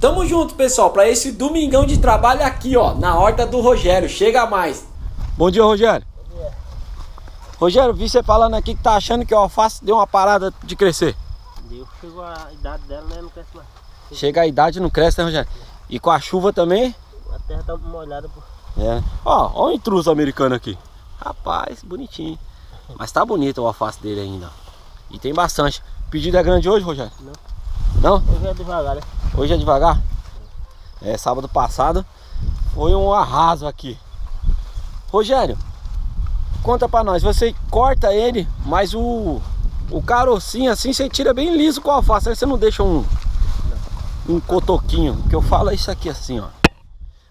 Tamo junto, pessoal, para esse domingão de trabalho aqui, ó, na horta do Rogério. Chega mais. Bom dia, Rogério. Bom dia. Rogério, vi você falando aqui que tá achando que o alface deu uma parada de crescer. Deu, chegou a idade dela, né? Não cresce mais. Chega a idade, não cresce, né, Rogério? E com a chuva também? A terra tá molhada, pô. É. Ó, ó o intruso americano aqui. Rapaz, bonitinho. Mas tá bonito o alface dele ainda. E tem bastante. Pedido é grande hoje, Rogério? Não. Não? Hoje é devagar, né? Hoje é devagar? É, sábado passado foi um arraso aqui. Rogério, conta pra nós, você corta ele, mas o, o carocinho assim você tira bem liso com a alface, você não deixa um, um cotoquinho, que eu falo é isso aqui assim, ó.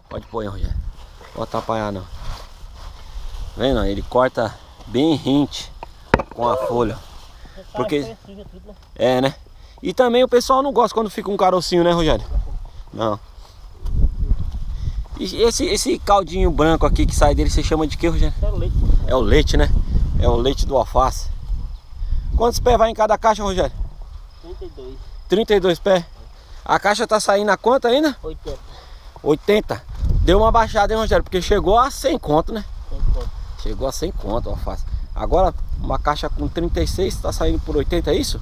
Pode pôr aí, Rogério. Vou atrapalhar não. Vendo? Ele corta bem rente com a folha. Porque... É, né? E também o pessoal não gosta quando fica um carocinho, né, Rogério? Não. E esse, esse caldinho branco aqui que sai dele, você chama de que, Rogério? É o leite. É o leite, né? É o leite do alface. Quantos pés vai em cada caixa, Rogério? 32. 32 pés. A caixa tá saindo a quanto ainda? 80. 80. Deu uma baixada, hein, Rogério? Porque chegou a 100 conto, né? 100 conto. Chegou a 100 conto o alface. Agora, uma caixa com 36 tá saindo por 80, é isso?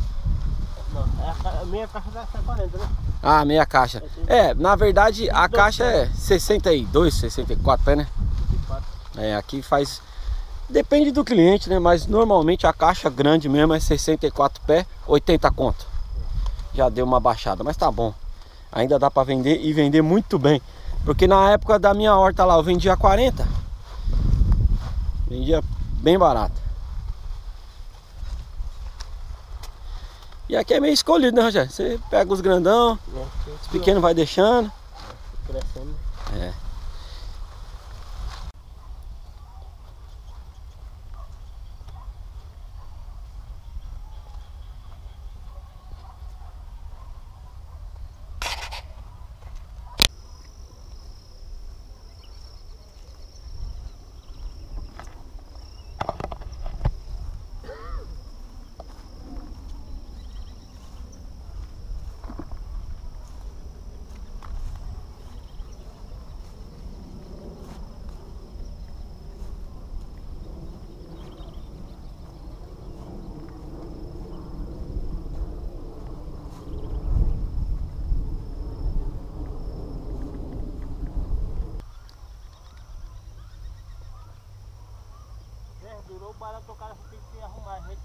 É a minha caixa dá 40, né? Ah, meia caixa. É, na verdade a caixa é 62, 64 pés, né? 24. É, aqui faz. Depende do cliente, né? Mas normalmente a caixa grande mesmo é 64 pés, 80 conto. Já deu uma baixada, mas tá bom. Ainda dá para vender e vender muito bem. Porque na época da minha horta lá eu vendia 40. Vendia bem barato. E aqui é meio escolhido, né, Rogério? Você pega os grandão, É, os pequenos vai deixando. Crescendo. É. O cara tem que arrumar, ajeitar ela.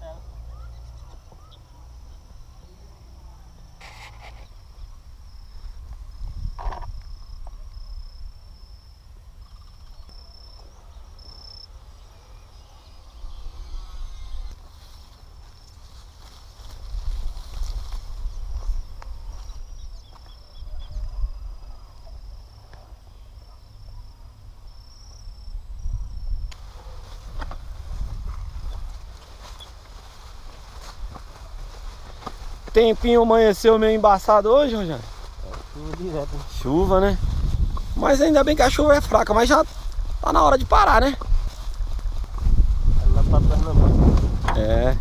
Tempinho amanheceu meio embaçado hoje, Rogério. Chuva direto. né? Chuva, né? Mas ainda bem que a chuva é fraca, mas já tá na hora de parar, né? Pernambuco. É.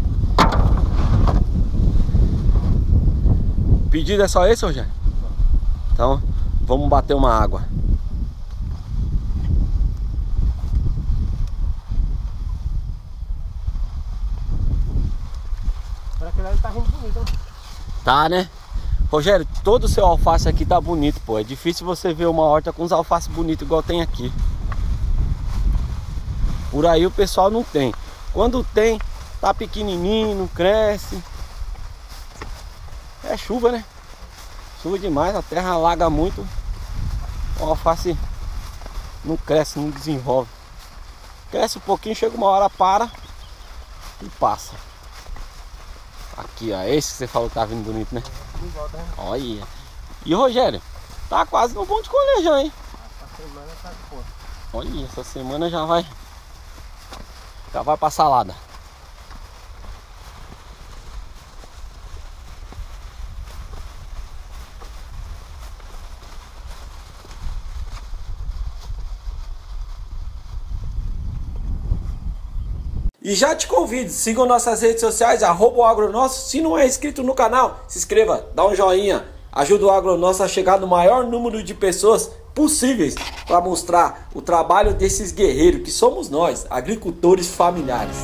O pedido é só esse, Rogério? Então, vamos bater uma água. Para aquele lado tá rindo bonito? Tá, né? Rogério, todo o seu alface aqui tá bonito, pô. É difícil você ver uma horta com os alfaces bonitos igual tem aqui. Por aí o pessoal não tem. Quando tem, tá pequenininho, não cresce. É chuva, né? Chuva demais, a terra alaga muito. O alface não cresce, não desenvolve. Cresce um pouquinho, chega uma hora, para e passa. Aqui, ó. Esse que você falou que tá vindo bonito, né? Volta, né? Olha. E Rogério? Tá quase no bom de colher já, hein? Essa semana tá de. Olha, essa semana já vai. Já vai pra salada. E já te convido, sigam nossas redes sociais, arroba o agronosso. Se não é inscrito no canal, se inscreva, dá um joinha, ajuda o agronômico a chegar no maior número de pessoas possíveis para mostrar o trabalho desses guerreiros que somos nós, agricultores familiares.